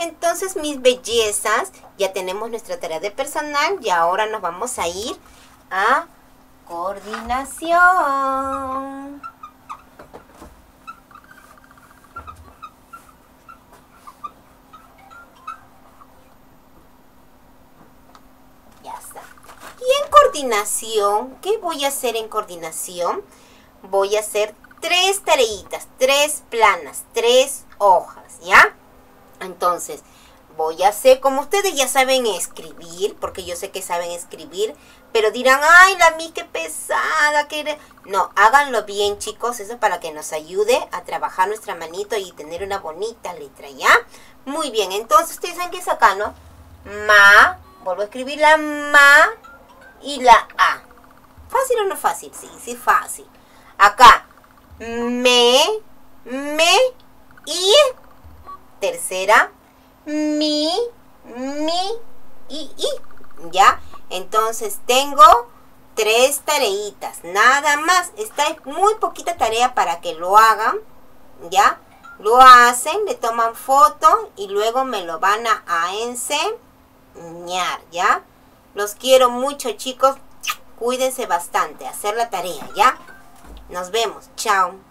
Entonces, mis bellezas, ya tenemos nuestra tarea de personal y ahora nos vamos a ir a coordinación. Ya está. Y en coordinación, ¿qué voy a hacer en coordinación? Voy a hacer tres tareitas, tres planas, tres hojas, ¿ya? Entonces, voy a hacer, como ustedes ya saben escribir, porque yo sé que saben escribir, pero dirán, ay, la mi qué pesada, que No, háganlo bien, chicos, eso es para que nos ayude a trabajar nuestra manito y tener una bonita letra, ¿ya? Muy bien, entonces ustedes saben que es acá, ¿no? Ma, vuelvo a escribir la ma y la a. ¿Fácil o no fácil? Sí, sí, fácil. Acá, me y tercera, mi, mi y i. ¿Ya? Entonces tengo tres tareitas, nada más. Está muy poquita tarea para que lo hagan, ¿ya? Lo hacen, le toman foto y luego me lo van a, a enseñar, ¿ya? Los quiero mucho, chicos. Cuídense bastante. Hacer la tarea, ¿ya? Nos vemos. Chao.